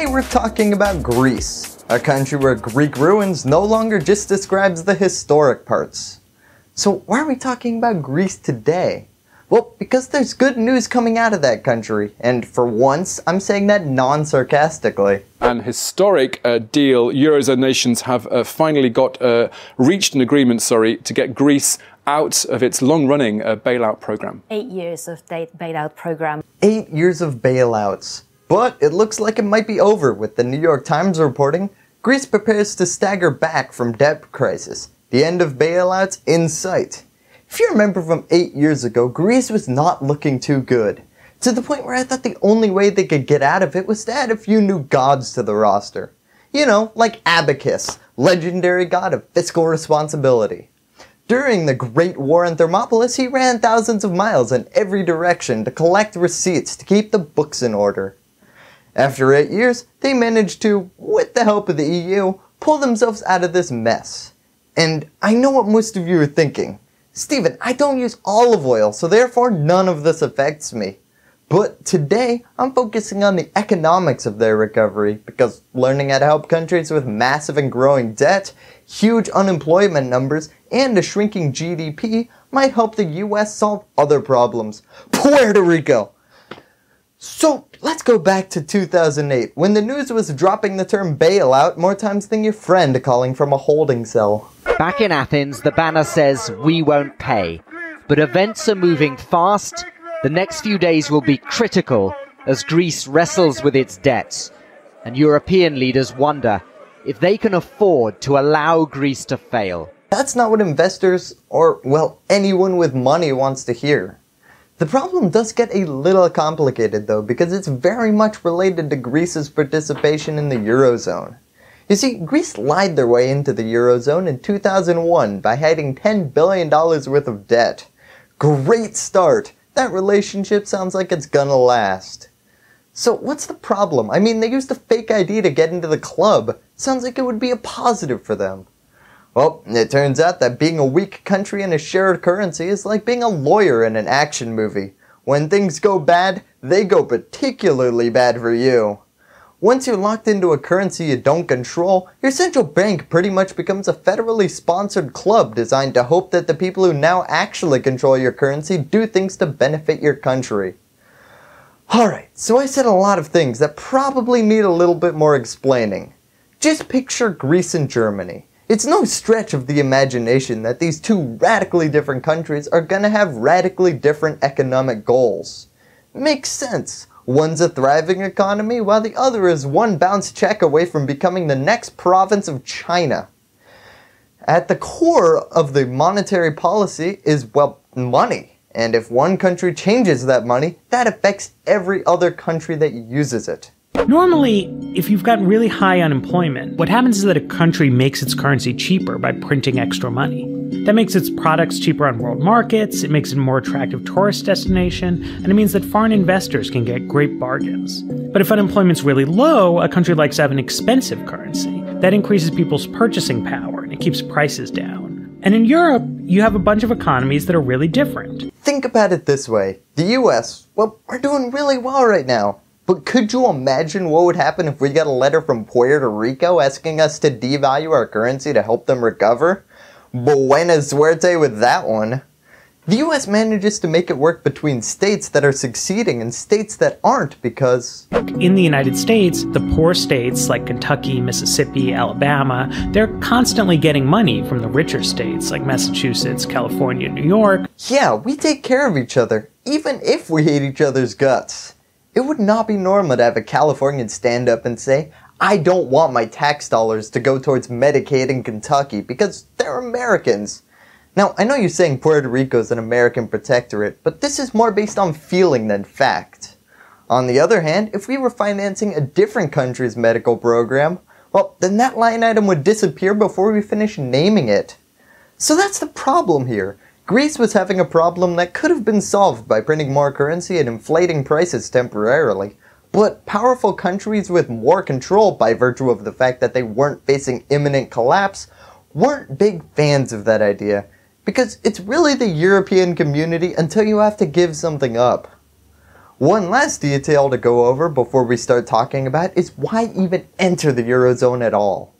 Today we're talking about Greece, a country where Greek ruins no longer just describes the historic parts. So why are we talking about Greece today? Well, because there's good news coming out of that country, and for once, I'm saying that non-sarcastically. An historic uh, deal. Eurozone nations have uh, finally got uh, reached an agreement, sorry, to get Greece out of its long-running uh, bailout program. Eight years of bailout program. Eight years of bailouts. But it looks like it might be over with the New York Times reporting Greece prepares to stagger back from debt crisis. The end of bailouts in sight. If you remember from 8 years ago, Greece was not looking too good. To the point where I thought the only way they could get out of it was to add a few new gods to the roster. You know, like Abacus, legendary god of fiscal responsibility. During the Great War in Thermopolis, he ran thousands of miles in every direction to collect receipts to keep the books in order. After 8 years, they managed to, with the help of the EU, pull themselves out of this mess. And I know what most of you are thinking. Steven, I don't use olive oil, so therefore none of this affects me. But today, I'm focusing on the economics of their recovery, because learning how to help countries with massive and growing debt, huge unemployment numbers, and a shrinking GDP might help the US solve other problems. Puerto Rico! So let's go back to 2008, when the news was dropping the term bailout more times than your friend calling from a holding cell. Back in Athens, the banner says, we won't pay. But events are moving fast. The next few days will be critical as Greece wrestles with its debts. And European leaders wonder if they can afford to allow Greece to fail. That's not what investors, or, well, anyone with money wants to hear. The problem does get a little complicated though because it's very much related to Greece's participation in the Eurozone. You see, Greece lied their way into the Eurozone in 2001 by hiding $10 billion worth of debt. Great start! That relationship sounds like it's gonna last. So what's the problem? I mean, they used a fake ID to get into the club. Sounds like it would be a positive for them. Well, it turns out that being a weak country in a shared currency is like being a lawyer in an action movie. When things go bad, they go particularly bad for you. Once you're locked into a currency you don't control, your central bank pretty much becomes a federally sponsored club designed to hope that the people who now actually control your currency do things to benefit your country. Alright, so I said a lot of things that probably need a little bit more explaining. Just picture Greece and Germany. It's no stretch of the imagination that these two radically different countries are gonna have radically different economic goals. Makes sense. One's a thriving economy while the other is one bounce check away from becoming the next province of China. At the core of the monetary policy is, well, money. And if one country changes that money, that affects every other country that uses it. Normally, if you've got really high unemployment, what happens is that a country makes its currency cheaper by printing extra money. That makes its products cheaper on world markets, it makes it a more attractive tourist destination, and it means that foreign investors can get great bargains. But if unemployment's really low, a country likes to have an expensive currency. That increases people's purchasing power and it keeps prices down. And in Europe, you have a bunch of economies that are really different. Think about it this way. The US, well, we're doing really well right now. But could you imagine what would happen if we got a letter from Puerto Rico asking us to devalue our currency to help them recover? Buena suerte with that one. The US manages to make it work between states that are succeeding and states that aren't because... In the United States, the poor states like Kentucky, Mississippi, Alabama, they're constantly getting money from the richer states like Massachusetts, California, New York. Yeah, we take care of each other, even if we hate each other's guts. It would not be normal to have a Californian stand up and say, I don't want my tax dollars to go towards Medicaid in Kentucky because they're Americans. Now, I know you're saying Puerto Rico is an American protectorate, but this is more based on feeling than fact. On the other hand, if we were financing a different country's medical program, well, then that line item would disappear before we finish naming it. So that's the problem here. Greece was having a problem that could have been solved by printing more currency and inflating prices temporarily. But powerful countries with more control by virtue of the fact that they weren't facing imminent collapse weren't big fans of that idea. Because it's really the European community until you have to give something up. One last detail to go over before we start talking about is why even enter the Eurozone at all?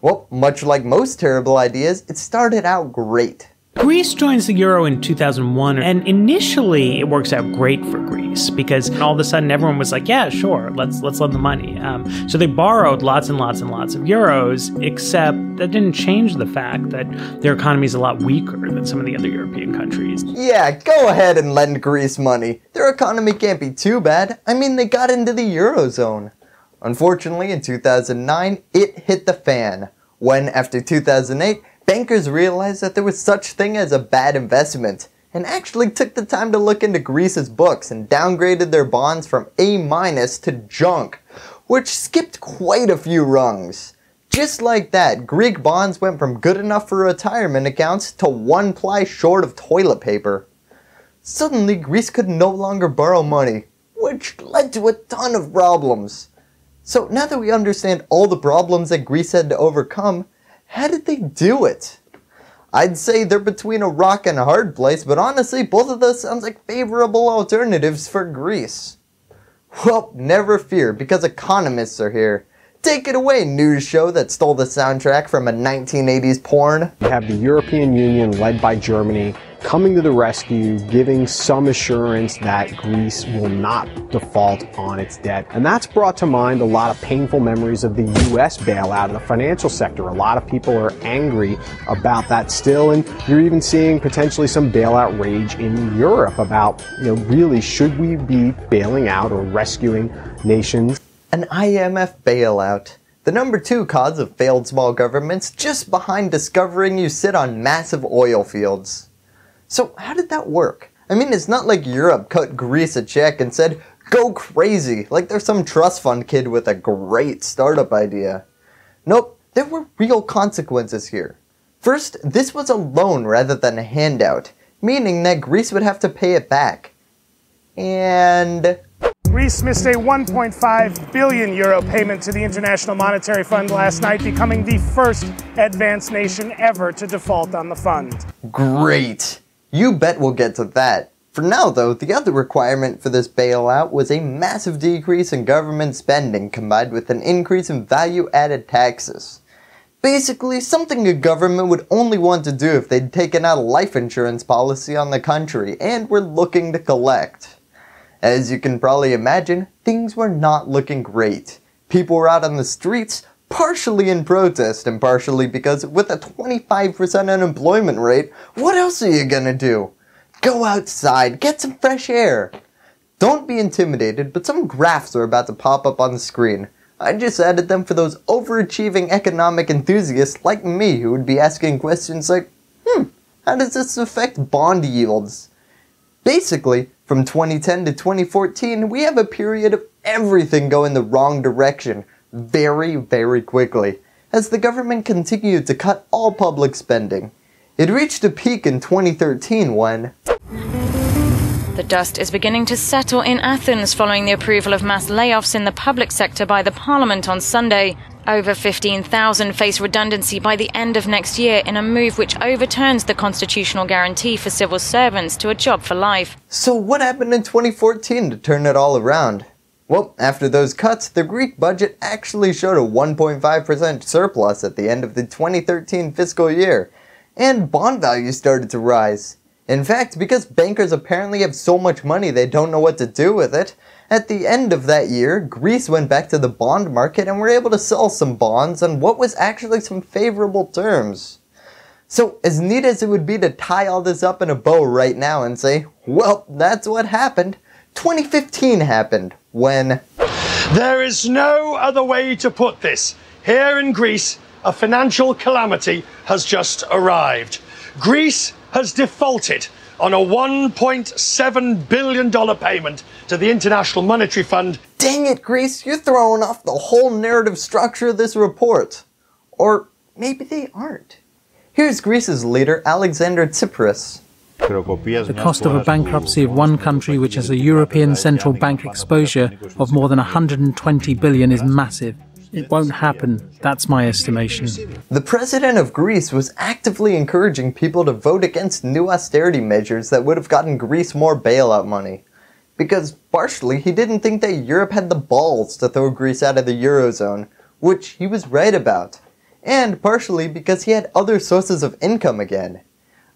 Well, much like most terrible ideas, it started out great. Greece joins the euro in 2001, and initially it works out great for Greece because all of a sudden everyone was like, "Yeah, sure, let's let's lend the money." Um, so they borrowed lots and lots and lots of euros, except that didn't change the fact that their economy is a lot weaker than some of the other European countries. Yeah, go ahead and lend Greece money. Their economy can't be too bad. I mean, they got into the eurozone. Unfortunately, in 2009, it hit the fan when, after 2008, bankers realized that there was such thing as a bad investment and actually took the time to look into Greece's books and downgraded their bonds from A minus to junk, which skipped quite a few rungs. Just like that, Greek bonds went from good enough for retirement accounts to one ply short of toilet paper. Suddenly, Greece could no longer borrow money, which led to a ton of problems. So now that we understand all the problems that Greece had to overcome, how did they do it? I'd say they're between a rock and a hard place, but honestly, both of those sounds like favorable alternatives for Greece. Well, never fear, because economists are here. Take it away, news show that stole the soundtrack from a 1980s porn. You have the European Union led by Germany coming to the rescue, giving some assurance that Greece will not default on its debt. And that's brought to mind a lot of painful memories of the US bailout in the financial sector. A lot of people are angry about that still, and you're even seeing potentially some bailout rage in Europe about, you know, really should we be bailing out or rescuing nations? An IMF bailout. The number two cause of failed small governments, just behind discovering you sit on massive oil fields. So, how did that work? I mean, it's not like Europe cut Greece a check and said, go crazy, like there's some trust fund kid with a great startup idea. Nope, there were real consequences here. First, this was a loan rather than a handout, meaning that Greece would have to pay it back. And Greece missed a 1.5 billion euro payment to the International Monetary Fund last night, becoming the first advanced nation ever to default on the fund. Great! You bet we'll get to that. For now, though, the other requirement for this bailout was a massive decrease in government spending combined with an increase in value added taxes. Basically, something a government would only want to do if they'd taken out a life insurance policy on the country and were looking to collect. As you can probably imagine, things were not looking great. People were out on the streets, partially in protest and partially because with a 25% unemployment rate, what else are you gonna do? Go outside, get some fresh air. Don't be intimidated, but some graphs are about to pop up on the screen. I just added them for those overachieving economic enthusiasts like me who would be asking questions like, hmm, how does this affect bond yields? Basically, from 2010 to 2014, we have a period of everything going the wrong direction very, very quickly as the government continued to cut all public spending. It reached a peak in 2013 when the dust is beginning to settle in Athens following the approval of mass layoffs in the public sector by the parliament on Sunday. Over 15,000 face redundancy by the end of next year in a move which overturns the constitutional guarantee for civil servants to a job for life. So, what happened in 2014 to turn it all around? Well, after those cuts, the Greek budget actually showed a 1.5% surplus at the end of the 2013 fiscal year, and bond values started to rise. In fact, because bankers apparently have so much money they don't know what to do with it, at the end of that year, Greece went back to the bond market and were able to sell some bonds on what was actually some favorable terms. So, as neat as it would be to tie all this up in a bow right now and say, well, that's what happened, 2015 happened when. There is no other way to put this. Here in Greece, a financial calamity has just arrived. Greece has defaulted on a $1.7 billion payment to the International Monetary Fund. Dang it, Greece, you're throwing off the whole narrative structure of this report. Or maybe they aren't. Here's Greece's leader, Alexander Tsipras. The cost of a bankruptcy of one country which has a European central bank exposure of more than 120 billion is massive. It won't happen. That's my estimation. The president of Greece was actively encouraging people to vote against new austerity measures that would have gotten Greece more bailout money. because partially he didn't think that Europe had the balls to throw Greece out of the Eurozone, which he was right about, and partially because he had other sources of income again.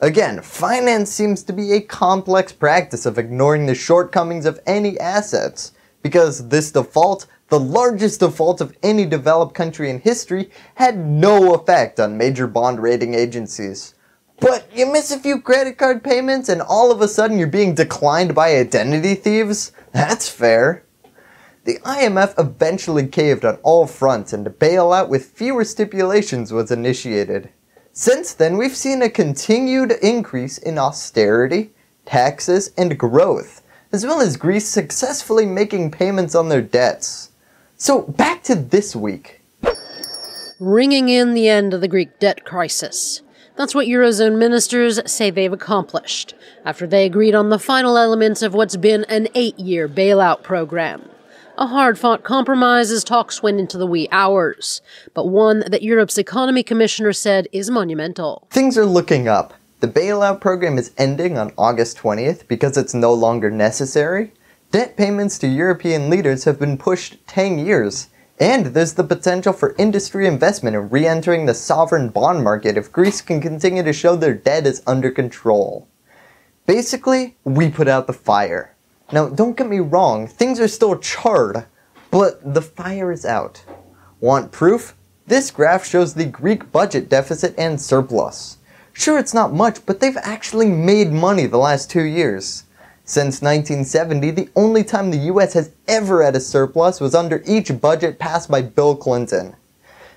Again, finance seems to be a complex practice of ignoring the shortcomings of any assets, because this default, the largest default of any developed country in history, had no effect on major bond rating agencies. But you miss a few credit card payments and all of a sudden you're being declined by identity thieves? That's fair. The IMF eventually caved on all fronts and a bailout with fewer stipulations was initiated. Since then, we've seen a continued increase in austerity, taxes, and growth, as well as Greece successfully making payments on their debts. So back to this week. Ringing in the end of the Greek debt crisis. That's what Eurozone ministers say they've accomplished after they agreed on the final elements of what's been an eight year bailout program. A hard fought compromise as talks went into the wee hours, but one that Europe's economy commissioner said is monumental. Things are looking up. The bailout program is ending on August 20th because it's no longer necessary. Debt payments to European leaders have been pushed 10 years, and there's the potential for industry investment in re entering the sovereign bond market if Greece can continue to show their debt is under control. Basically, we put out the fire. Now, don't get me wrong, things are still charred, but the fire is out. Want proof? This graph shows the Greek budget deficit and surplus. Sure, it's not much, but they've actually made money the last two years. Since 1970, the only time the US has ever had a surplus was under each budget passed by Bill Clinton.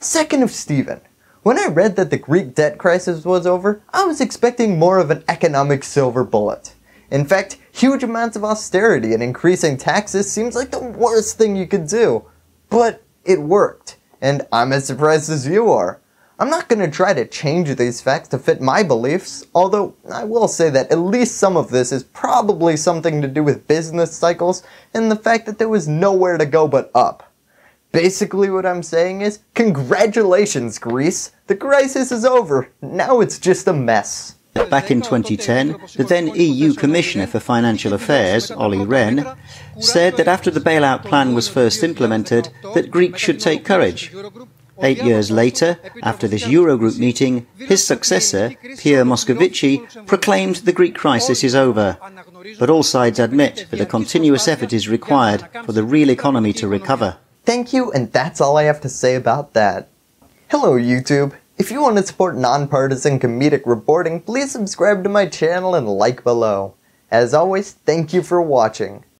Second of Stephen, when I read that the Greek debt crisis was over, I was expecting more of an economic silver bullet. In fact, huge amounts of austerity and increasing taxes seems like the worst thing you could do. But it worked, and I'm as surprised as you are. I'm not going to try to change these facts to fit my beliefs, although I will say that at least some of this is probably something to do with business cycles and the fact that there was nowhere to go but up. Basically what I'm saying is, congratulations Greece, the crisis is over, now it's just a mess. Back in 2010, the then EU Commissioner for Financial Affairs, Olli Rehn, said that after the bailout plan was first implemented, that Greeks should take courage. Eight years later, after this Eurogroup meeting, his successor, Pierre Moscovici, proclaimed the Greek crisis is over. But all sides admit that a continuous effort is required for the real economy to recover. Thank you, and that's all I have to say about that. Hello, YouTube. If you want to support nonpartisan comedic reporting, please subscribe to my channel and like below. As always, thank you for watching.